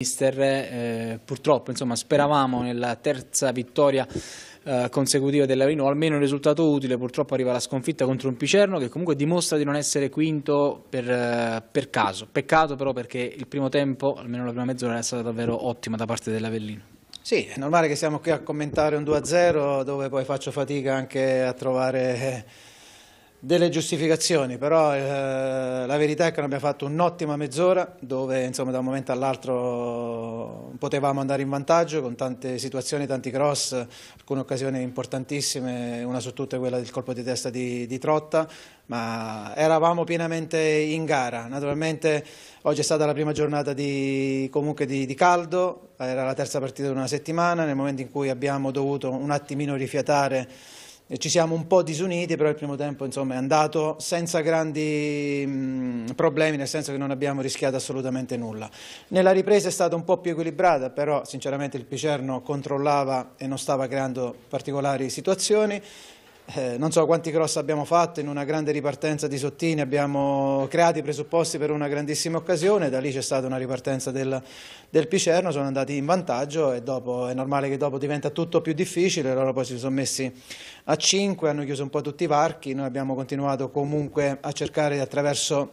Mister, eh, purtroppo insomma, speravamo nella terza vittoria eh, consecutiva dell'Avrino, almeno un risultato utile, purtroppo arriva la sconfitta contro un Picerno che comunque dimostra di non essere quinto per, eh, per caso, peccato però perché il primo tempo, almeno la prima mezz'ora, è stata davvero ottima da parte dell'Avellino. Sì, è normale che siamo qui a commentare un 2-0 dove poi faccio fatica anche a trovare eh, delle giustificazioni, però eh, la verità è che abbiamo fatto un'ottima mezz'ora dove insomma, da un momento all'altro potevamo andare in vantaggio con tante situazioni, tanti cross, alcune occasioni importantissime, una su tutte quella del colpo di testa di, di Trotta, ma eravamo pienamente in gara. Naturalmente oggi è stata la prima giornata di, comunque di, di caldo, era la terza partita di una settimana, nel momento in cui abbiamo dovuto un attimino rifiatare ci siamo un po' disuniti, però il primo tempo insomma, è andato senza grandi mh, problemi, nel senso che non abbiamo rischiato assolutamente nulla. Nella ripresa è stata un po' più equilibrata, però sinceramente il Picerno controllava e non stava creando particolari situazioni. Eh, non so quanti cross abbiamo fatto, in una grande ripartenza di Sottini abbiamo creato i presupposti per una grandissima occasione, da lì c'è stata una ripartenza del, del, Picerno, sono andati in vantaggio e dopo è normale che dopo diventa tutto più difficile, loro poi si sono messi a 5, hanno chiuso un po' tutti i varchi, noi abbiamo continuato comunque a cercare attraverso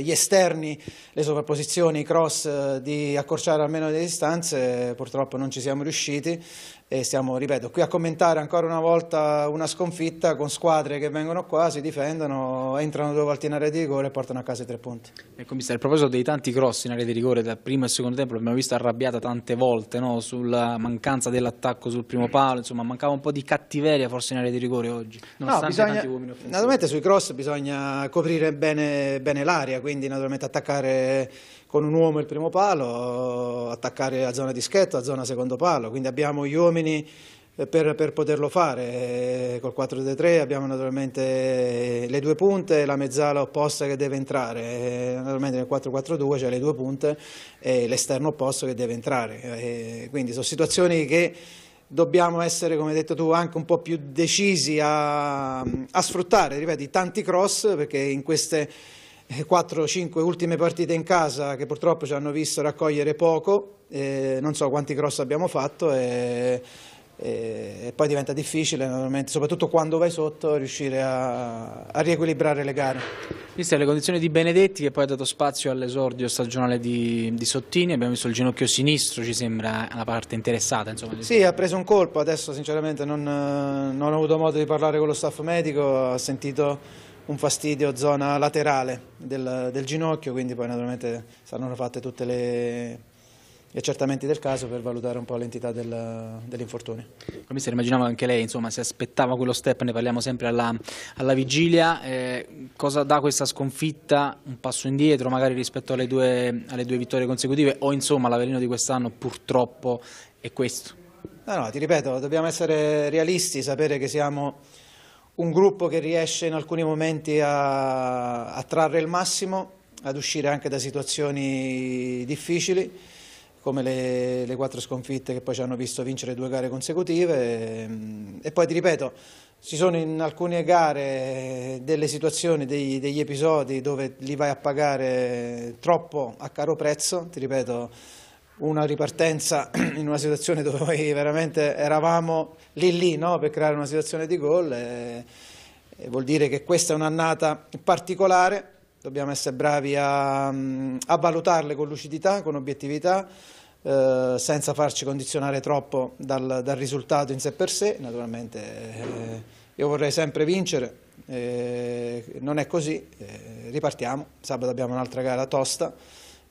gli esterni, le sovrapposizioni, i cross, eh, di accorciare almeno le distanze, purtroppo non ci siamo riusciti e stiamo, ripeto, qui a commentare ancora una volta una sconfitta con squadre che vengono qua, si difendono, entrano due volte in area di rigore e portano a casa i tre punti. Ecco, mister, a proposito dei tanti cross in area di rigore dal primo e secondo tempo, l'abbiamo vista arrabbiata tante volte no? sulla mancanza dell'attacco sul primo palo, insomma mancava un po' di cattiveria forse in area di rigore oggi, no, bisogna, naturalmente sui cross bisogna coprire bene, bene l'area, quindi naturalmente attaccare con un uomo il primo palo, attaccare a zona dischetto, a zona secondo palo, quindi abbiamo gli uomini eh, per, per, poterlo fare. Col 4-3 abbiamo naturalmente le due punte, la mezzala opposta che deve entrare, naturalmente nel 4-4-2 c'è le due punte e l'esterno opposto che deve entrare. E quindi sono situazioni che dobbiamo essere, come hai detto tu, anche un po' più decisi a, a sfruttare, ripeto, tanti cross perché in queste 4-5 ultime partite in casa che purtroppo ci hanno visto raccogliere poco, eh, non so quanti cross abbiamo fatto e, e, e poi diventa difficile soprattutto quando vai sotto, riuscire a, a riequilibrare le gare. Viste le condizioni di Benedetti che poi ha dato spazio all'esordio stagionale di, di, Sottini, abbiamo visto il ginocchio sinistro, ci sembra una parte interessata. Insomma. Sì, ha preso un colpo, adesso sinceramente non, non ho avuto modo di parlare con lo staff medico, ho sentito un fastidio zona laterale del, del, ginocchio, quindi poi naturalmente saranno fatte tutti gli accertamenti del caso per valutare un po' l'entità del, dell'infortunio. Commissario, immaginavo anche lei, insomma, si aspettava quello step, ne parliamo sempre alla, alla vigilia, eh, cosa dà questa sconfitta, un passo indietro magari rispetto alle due, alle due vittorie consecutive o insomma l'Avelino di quest'anno purtroppo è questo? No, no, ti ripeto, dobbiamo essere realisti, sapere che siamo un gruppo che riesce in alcuni momenti a, a trarre il massimo, ad uscire anche da situazioni difficili, come le, le, quattro sconfitte che poi ci hanno visto vincere due gare consecutive. E, e poi ti ripeto, ci sono in alcune gare delle situazioni, degli, degli episodi dove li vai a pagare troppo a caro prezzo, ti ripeto, una ripartenza in una situazione dove veramente eravamo lì lì no? per creare una situazione di gol e, e vuol dire che questa è un'annata particolare, dobbiamo essere bravi a, a valutarle con lucidità, con obiettività, eh, senza farci condizionare troppo dal, dal, risultato in sé per sé, naturalmente eh, io vorrei sempre vincere, eh, non è così, eh, ripartiamo, sabato abbiamo un'altra gara tosta,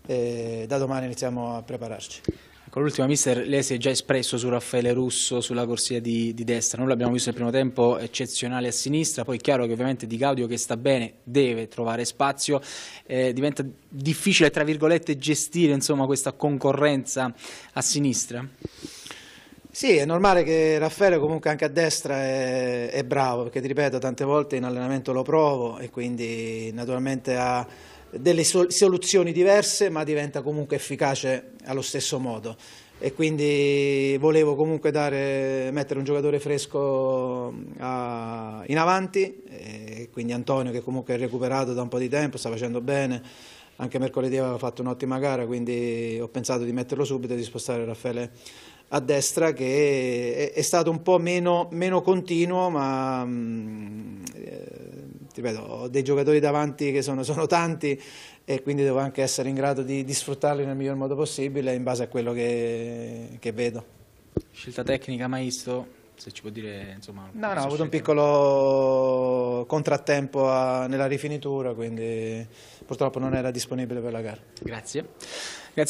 e da domani iniziamo a prepararci. Con l'ultima mister, lei si è già espresso su Raffaele Russo, sulla corsia di, di destra, noi l'abbiamo visto nel primo tempo eccezionale a sinistra, poi è chiaro che ovviamente Di Gaudio che sta bene deve trovare spazio, eh, diventa difficile tra virgolette gestire insomma, questa concorrenza a sinistra? Sì, è normale che Raffaele comunque anche a destra è, è bravo, perché ti ripeto tante volte in allenamento lo provo e quindi naturalmente ha delle soluzioni diverse ma diventa comunque efficace allo stesso modo. E quindi volevo comunque dare, mettere un giocatore fresco a, in avanti, quindi Antonio che comunque è recuperato da un po' di tempo, sta facendo bene, anche mercoledì aveva fatto un'ottima gara, quindi ho pensato di metterlo subito e di spostare Raffaele a destra che è, è stato un po' meno, meno continuo, ma mh, eh, ripeto, ho dei giocatori davanti che sono, sono, tanti e quindi devo anche essere in grado di, di, sfruttarli nel miglior modo possibile in base a quello che, che vedo. Scelta tecnica, maestro? se ci può dire insomma no no ho avuto un piccolo contrattempo a, nella rifinitura quindi purtroppo non era disponibile per la gara grazie